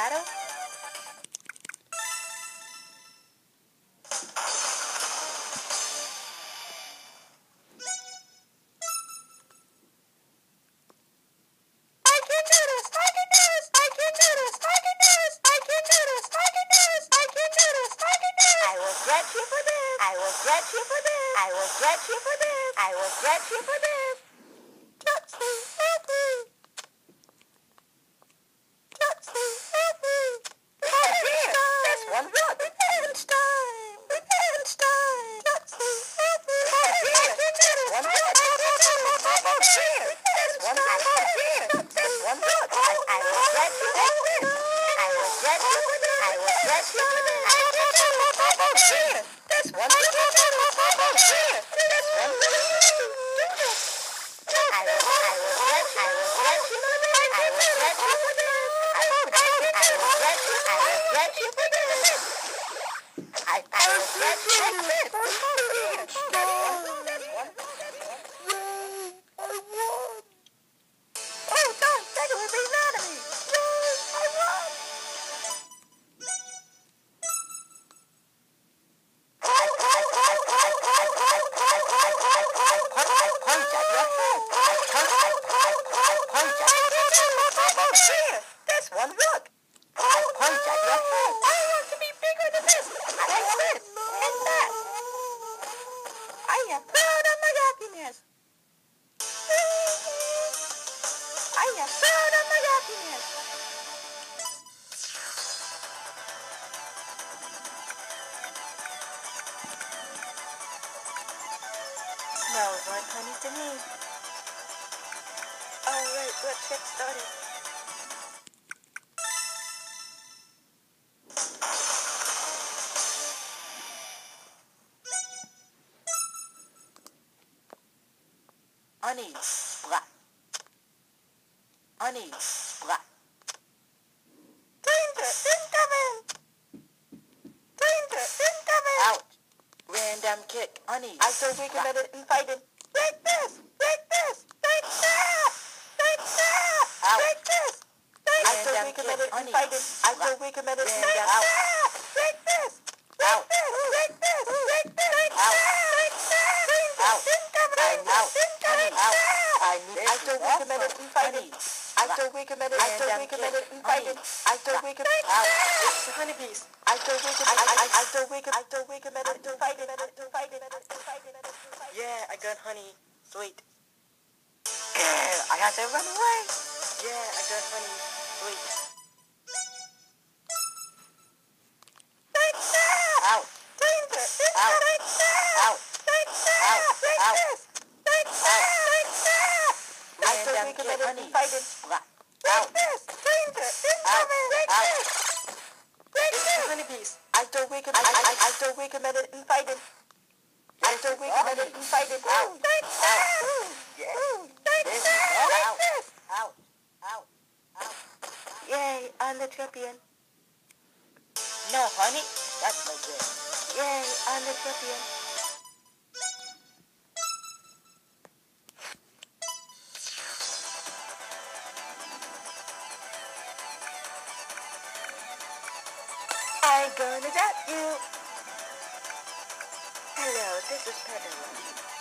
vibrato. I will get you for this. I will get you for this. I will get you for this. Oh! Oh get you want honey to me. Alright, let's get started. Honey, splat. Honey, splat. Random kick, honey. I thought we it and fighted. After we committed, after we committed, invited, after we committed, honeybees, after we committed, after we committed, after we committed, invited, invited, yeah, I got honey, sweet. I got to run away. Yeah, I got honey, sweet. and get inside and scratch. Break this! Break this! Break this! Break this! Honeybees, I don't recommend. I, I, I don't recommend it inside and. I don't recommend it inside and. Out! Break this! Break this! Break this! Out! Out! Out! Yay! I'm the champion. No, honey, that's my game. Yay! I'm the champion. I'm gonna get you. Hello, this is Petaluma.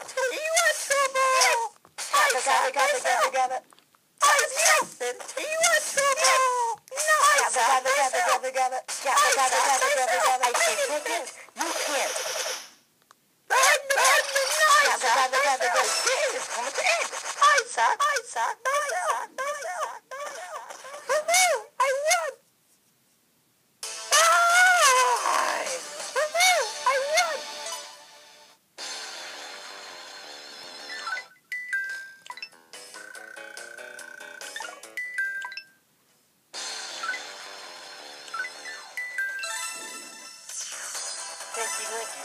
tell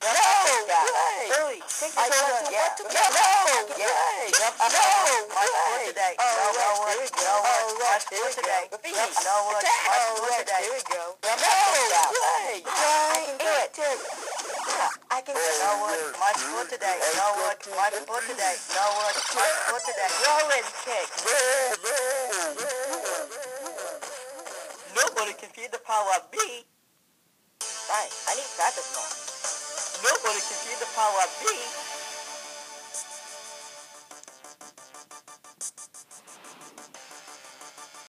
No way! Really? Think I want to yeah. yeah. No way! Yep, I'm no way! today. Oh, no way! Here we go. Oh, right. Here we go. Yep, no way! Oh, right. Here we go. No way! I can do it. I can do it. No way! My foot it. No way! My foot it. No way! My foot today. Roll and kick. Nobody can feel the power of me. Right. I need practice more nobody can see the power of B